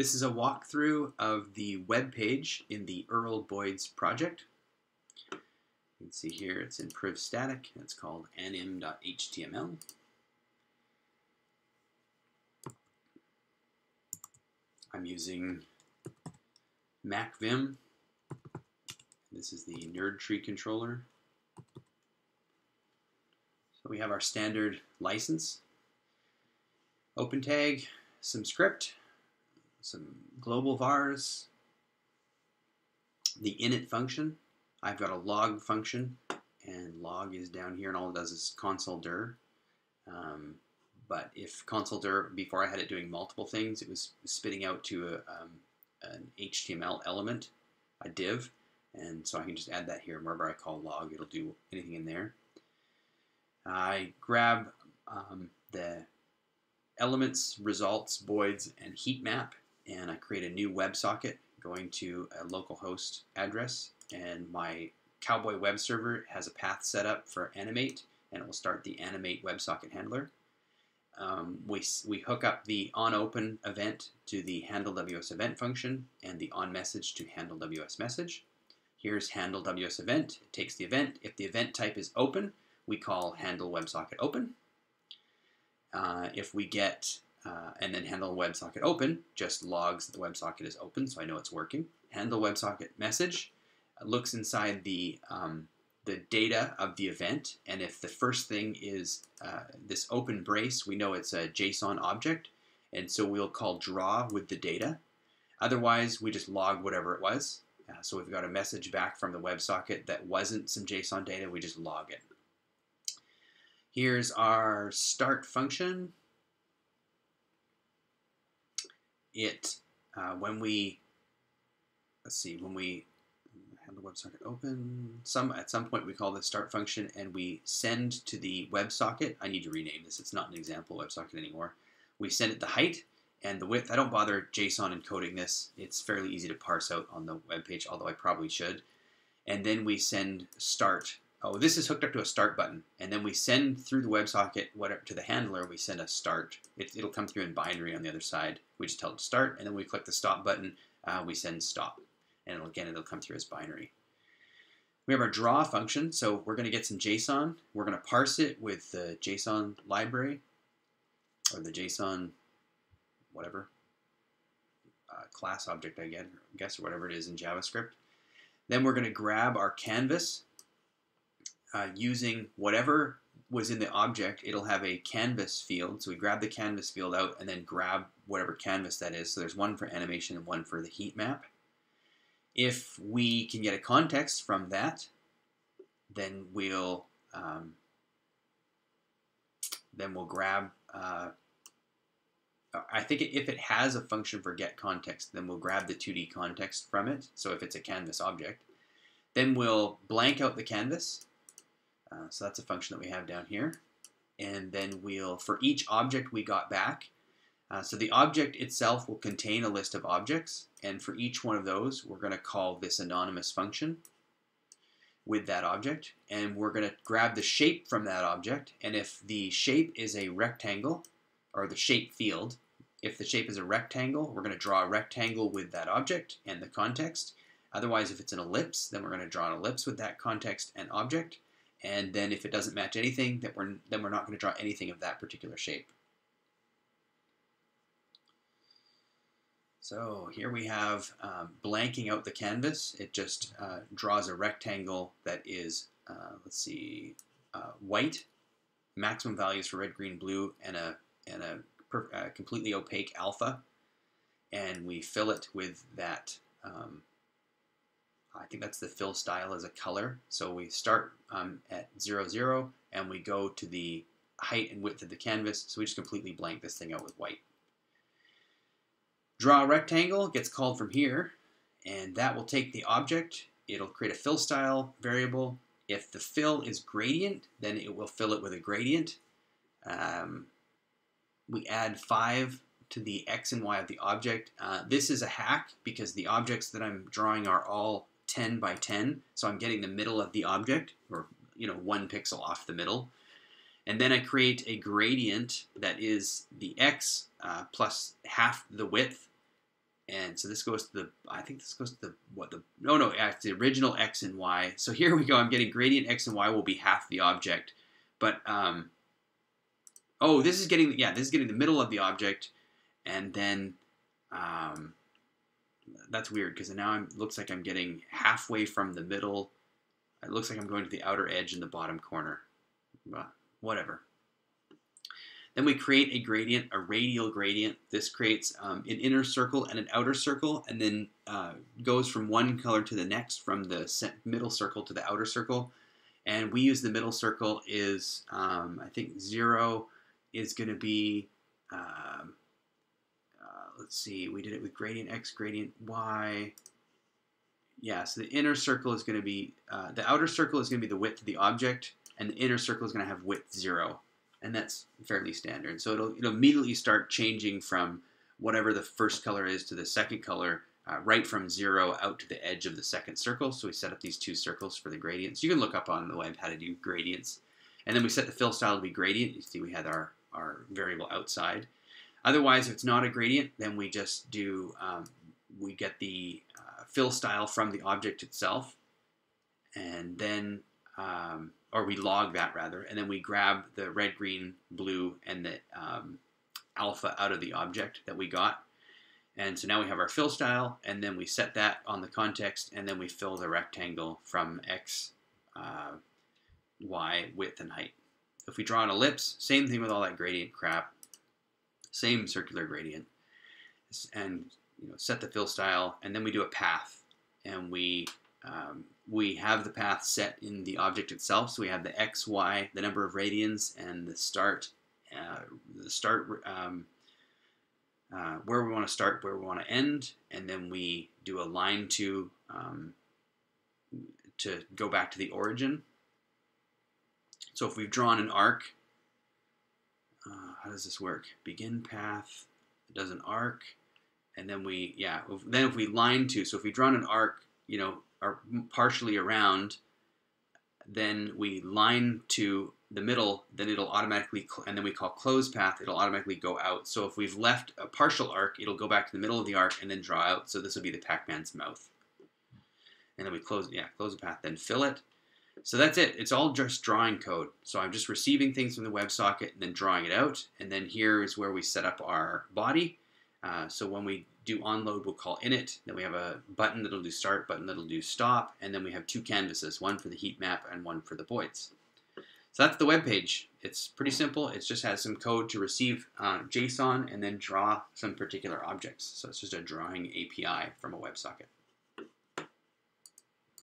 This is a walkthrough of the web page in the erl_boids project. You can see here it's in priv static. It's called anim.html. I'm using MacVim. This is the nerd tree controller. So we have our standard license, OpenTag, some script, some global vars, the init function. I've got a log function, and log is down here, and all it does is console dir. Um, but if console dir, before I had it doing multiple things, it was spitting out to a, um, an HTML element, a div, and so I can just add that here. Wherever I call log, it'll do anything in there. I grab um, the elements, results, Boids, and heat map, and I create a new WebSocket going to a localhost address and my Cowboy web server has a path set up for animate and it will start the animate WebSocket handler. Um, we, we hook up the onOpen event to the handle WS event function and the onMessage to handle WS message. Here's handle WS event. It takes the event. If the event type is open, we call handle WebSocket open. Uh, if we get uh, and then handle WebSocket open just logs that the WebSocket is open, so I know it's working. Handle WebSocket message looks inside the um, the data of the event, and if the first thing is uh, this open brace, we know it's a JSON object, and so we'll call draw with the data. Otherwise, we just log whatever it was. Uh, so we've got a message back from the WebSocket that wasn't some JSON data, we just log it. Here's our start function it uh, when we let's see when we have the WebSocket open some at some point we call the start function and we send to the WebSocket. I need to rename this. It's not an example WebSocket anymore. We send it the height and the width. I don't bother JSON encoding this. It's fairly easy to parse out on the web page although I probably should. And then we send start oh, this is hooked up to a start button. And then we send through the WebSocket whatever, to the handler, we send a start. It, will come through in binary on the other side. We just tell it to start, and then we click the stop button, uh, we send stop. And it'll, again, it'll come through as binary. We have our draw function, so we're going to get some JSON. We're going to parse it with the JSON library, or the JSON whatever, uh, class object, I guess, or whatever it is in JavaScript. Then we're going to grab our canvas, uh, using whatever was in the object, it'll have a canvas field. So we grab the canvas field out and then grab whatever canvas that is. So there's one for animation and one for the heat map. If we can get a context from that, then we'll um, then we'll grab. Uh, I think if it has a function for get context, then we'll grab the 2D context from it. So if it's a canvas object, then we'll blank out the canvas uh, so that's a function that we have down here. And then we'll, for each object we got back, uh, so the object itself will contain a list of objects, and for each one of those, we're going to call this anonymous function with that object, and we're going to grab the shape from that object, and if the shape is a rectangle, or the shape field, if the shape is a rectangle, we're going to draw a rectangle with that object and the context. Otherwise, if it's an ellipse, then we're going to draw an ellipse with that context and object and then if it doesn't match anything, then we're, then we're not going to draw anything of that particular shape. So here we have um, blanking out the canvas. It just uh, draws a rectangle that is, uh, let's see, uh, white, maximum values for red, green, blue, and a, and a uh, completely opaque alpha. And we fill it with that um, I think that's the fill style as a color. So we start um, at 0, 0, and we go to the height and width of the canvas. So we just completely blank this thing out with white. Draw a rectangle gets called from here, and that will take the object. It'll create a fill style variable. If the fill is gradient, then it will fill it with a gradient. Um, we add 5 to the x and y of the object. Uh, this is a hack because the objects that I'm drawing are all 10 by 10, so I'm getting the middle of the object, or you know, one pixel off the middle. And then I create a gradient that is the x uh, plus half the width and so this goes to the I think this goes to the what the no no it's the original x and y. So here we go. I'm getting gradient x and y will be half the object, but um, oh this is getting yeah this is getting the middle of the object, and then um, that's weird because now it looks like I'm getting halfway from the middle. It looks like I'm going to the outer edge in the bottom corner. But whatever. Then we create a gradient, a radial gradient. This creates um, an inner circle and an outer circle, and then uh, goes from one color to the next, from the middle circle to the outer circle. And we use the middle circle is, um, I think, zero is going to be, um, let's see, we did it with gradient x, gradient y. Yeah, so the inner circle is going to be, uh, the outer circle is going to be the width of the object, and the inner circle is going to have width zero and that's fairly standard. So it'll, it'll immediately start changing from whatever the first color is to the second color, uh, right from zero out to the edge of the second circle. So we set up these two circles for the gradients. You can look up on the web how to do gradients. And then we set the fill style to be gradient. You see we had our, our variable outside. Otherwise, if it's not a gradient, then we just do, um, we get the uh, fill style from the object itself. And then um, or we log that rather, and then we grab the red, green, blue, and the um, alpha out of the object that we got. And so now we have our fill style, and then we set that on the context, and then we fill the rectangle from x, uh, y, width, and height. If we draw an ellipse, same thing with all that gradient crap, same circular gradient, and you know set the fill style, and then we do a path, and we um, we have the path set in the object itself. So we have the x, y, the number of radians, and the start, uh, the start um, uh, where we want to start, where we want to end, and then we do a line to um, to go back to the origin. So if we've drawn an arc, how does this work? Begin path, it does an arc, and then we, yeah, then if we line to, so if we drawn an arc, you know, are partially around, then we line to the middle, then it'll automatically, and then we call close path, it'll automatically go out. So if we've left a partial arc, it'll go back to the middle of the arc and then draw out. So this will be the Pac-Man's mouth. And then we close, yeah, close the path, then fill it. So that's it. It's all just drawing code. So I'm just receiving things from the WebSocket and then drawing it out. And then here is where we set up our body. Uh, so when we do onload, we'll call init. Then we have a button that'll do start, button that'll do stop, and then we have two canvases, one for the heat map and one for the boids. So that's the web page. It's pretty simple. It just has some code to receive uh, JSON and then draw some particular objects. So it's just a drawing API from a WebSocket.